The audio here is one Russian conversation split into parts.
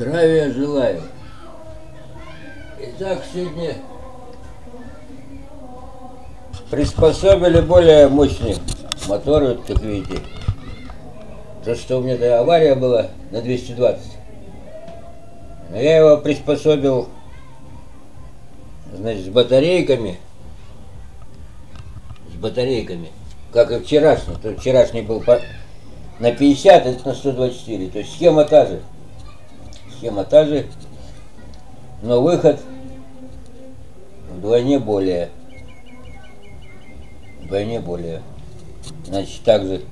Здравия желаю. Итак, сегодня приспособили более мощный мотор, вот, как видите. То, что у меня авария была на 220. Но я его приспособил, значит, с батарейками. С батарейками. Как и вчерашний. То вчерашний был на 50, это на 124. То есть схема та же. Схема та же. Но выход вдвойне более. Вдвойне более. Значит, также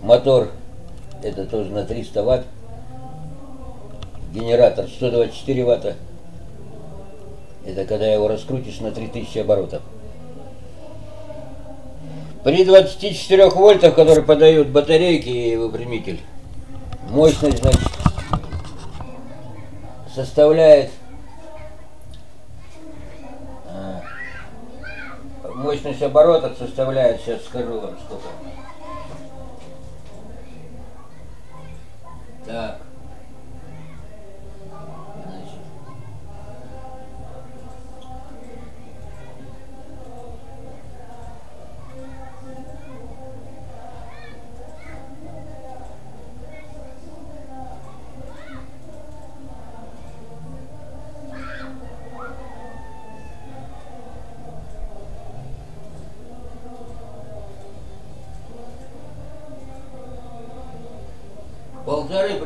мотор это тоже на 300 ватт. Генератор 124 ватта. Это когда его раскрутишь на 3000 оборотов. При 24 вольтах, которые подают батарейки и выпрямитель, мощность, значит, составляет а, мощность оборотов составляет, сейчас скажу вам сколько. Так.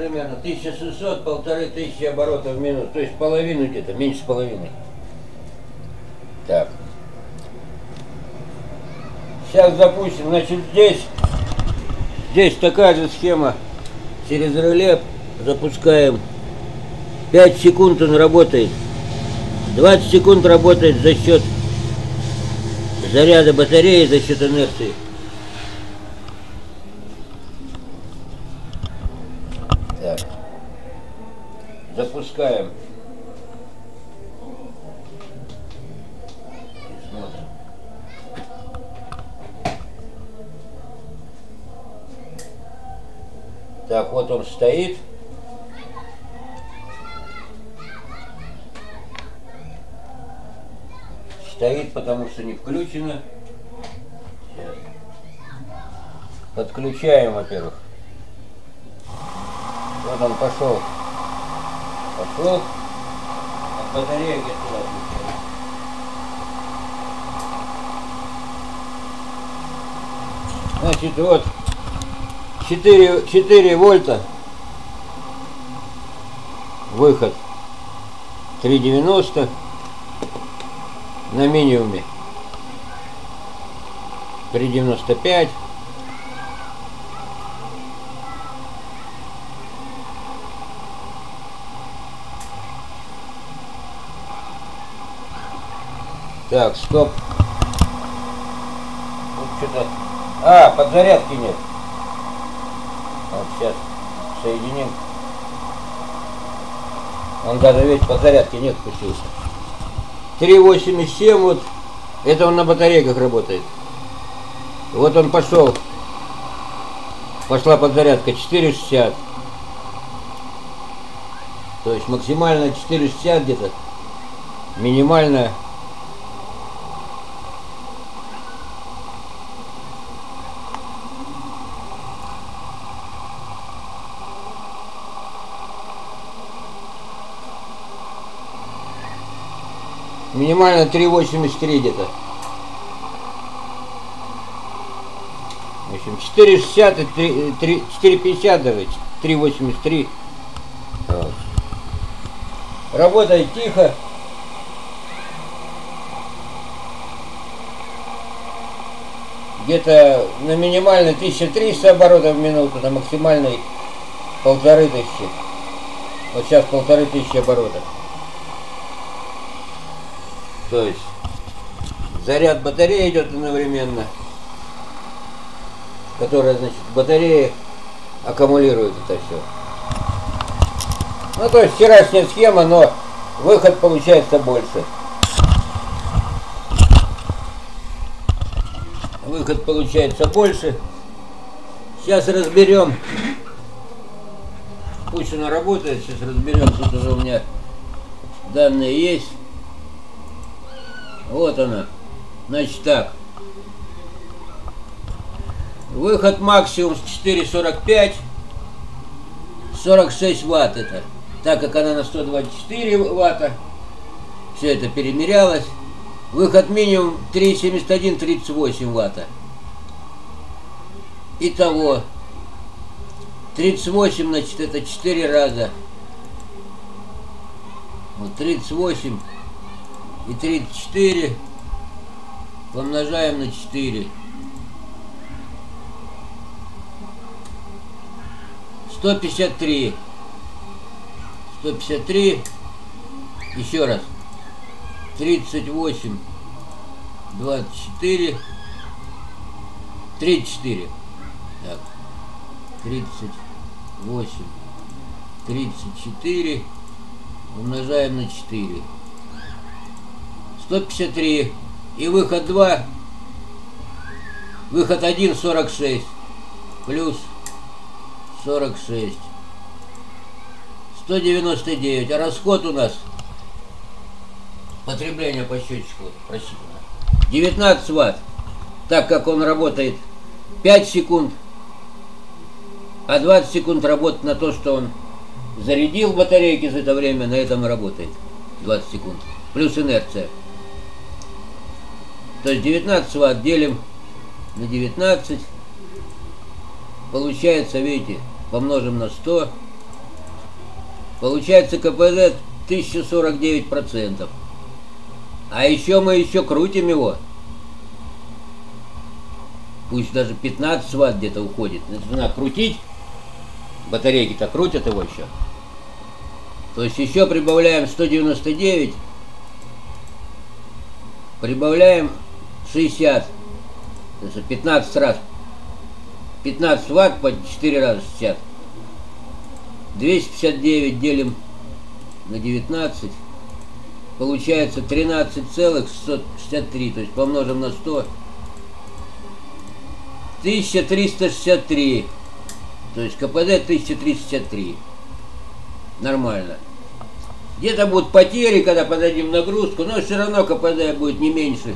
Примерно, 1600, полторы тысячи оборотов в минуту, то есть половину где-то, меньше половины. Так. Сейчас запустим, значит здесь, здесь такая же схема, через реле запускаем, 5 секунд он работает, 20 секунд работает за счет заряда батареи, за счет инерции. Смотрим. Так, вот он стоит. Стоит, потому что не включено. Сейчас. Подключаем, во-первых. Вот он пошел. Пошел. От батареи где туда включаем. Значит, вот 4, 4 вольта. Выход 3,90 на минимуме. 3,95. Так, стоп. Тут что-то... А, подзарядки нет. Вот сейчас соединим. Он даже ведь подзарядки нет спустился. 3,87 вот. Это он на батарейках работает. Вот он пошел. Пошла подзарядка 4,60. То есть максимально 4,60 где-то. Минимальная Минимально 3,83 где-то. В общем, 4,60 и 4,50 даже. 3,83. Вот. Работает тихо. Где-то на минимальной 1300 оборотов в минуту, на максимальной полторы тысячи. Вот сейчас полторы тысячи оборотов. То есть заряд батареи идет одновременно, которая, значит, батареи аккумулирует это все. Ну, то есть вчерашняя схема, но выход получается больше. Выход получается больше. Сейчас разберем пусть она работает, сейчас разберем, тут уже у меня данные есть. Вот она. Значит так. Выход максимум 4,45. 46 ватт это. Так как она на 124 ватта. Все это перемерялось. Выход минимум 3,71-38 ватта. Итого 38, значит, это 4 раза. Вот 38 и 34 помножаем на 4. 153. 153. Еще раз. 38. 24. 34. Так. 38. 34. Умножаем на 4. 153. И выход 2. Выход 1 46. Плюс 46. 199. А расход у нас потребление по счетчику просчитано. 19 ватт. Так как он работает 5 секунд, а 20 секунд работает на то, что он зарядил батарейки за это время, на этом и работает. 20 секунд. Плюс инерция. То есть 19 ватт делим на 19. Получается, видите, помножим на 100. Получается КПД 1049%. А еще мы еще крутим его. Пусть даже 15 ватт где-то уходит. Надо крутить. Батарейки-то крутят его еще. То есть еще прибавляем 199. Прибавляем 60. Это 15 раз 15 ватт по 4 раза 60. 259 делим на 19. Получается 13,663. То есть помножим на 100. 1363. То есть КПД 1363. Нормально. Где-то будут потери, когда подадим нагрузку, но все равно КПД будет не меньше.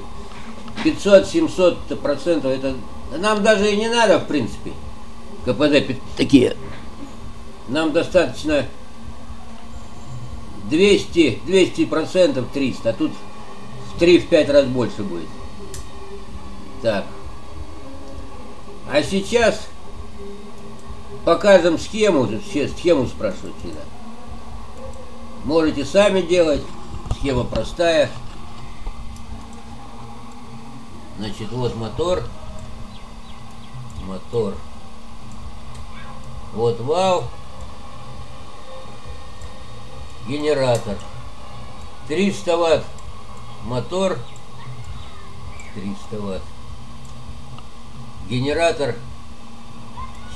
500-700 процентов. Это нам даже и не надо, в принципе, КПД такие. Нам достаточно 200, 200 процентов 300, а тут в 3-5 раз больше будет. Так. А сейчас покажем схему, все схему спрашивают всегда. Можете сами делать, схема простая. Значит, вот мотор мотор. Вот вал. Генератор. 300 ватт мотор. 300 ватт. Генератор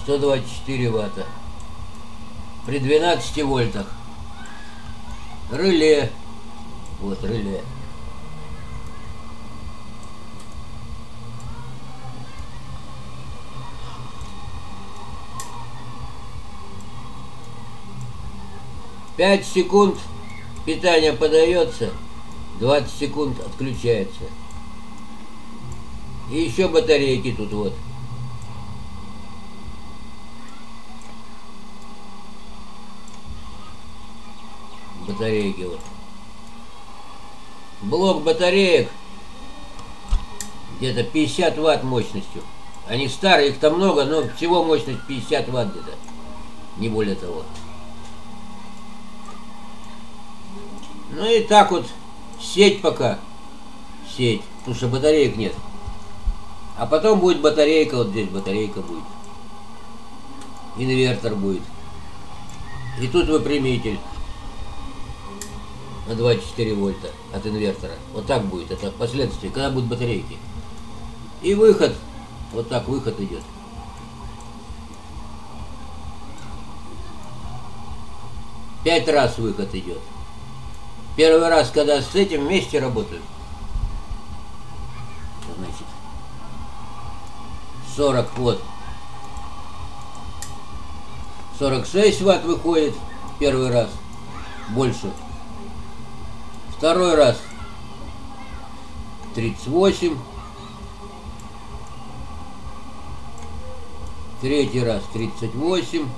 124 ватта. При 12 вольтах. Реле. Вот реле. Пять секунд питание подается, 20 секунд отключается. И еще батарейки тут вот. Батарейки вот. Блок батареек где-то 50 ватт мощностью. Они старые, их там много, но всего мощность 50 ватт где-то. Не более того. Ну и так вот, сеть пока, сеть, потому что батареек нет. А потом будет батарейка, вот здесь батарейка будет. Инвертор будет. И тут выпрямитель на 24 вольта от инвертора. Вот так будет, это последствия, когда будут батарейки. И выход, вот так выход идет. Пять раз выход идет. Первый раз, когда с этим вместе работаю. Значит, 40 вот. 46 ватт выходит первый раз. Больше. Второй раз 38. Третий раз 38.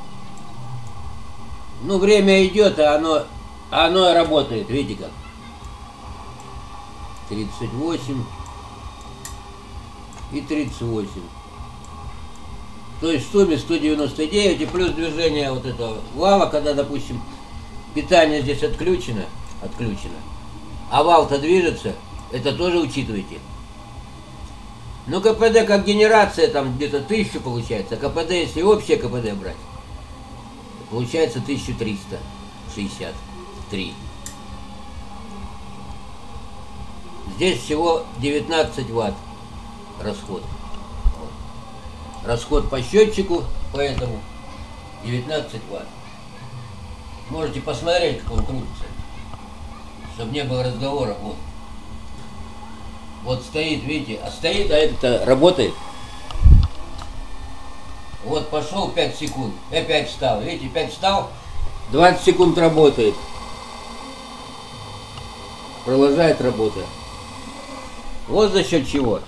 Ну, время идет, а оно, оно работает. Видите как? 38 и 38. То есть в сумме 199 и плюс движение вот этого вала, когда, допустим, питание здесь отключено, отключено, а вал-то движется, это тоже учитывайте. Ну, КПД как генерация, там где-то 1000 получается, а КПД, если общее КПД брать, получается 1363. Здесь всего 19 ватт расход. Расход по счетчику, поэтому 19 ватт. Можете посмотреть, как он крутится, чтобы не было разговора. Вот. Вот стоит, видите, а стоит, а это работает. Вот пошел 5 секунд, опять встал. Видите, 5 встал, 20 секунд работает. Продолжает работа. Вот за счет чего.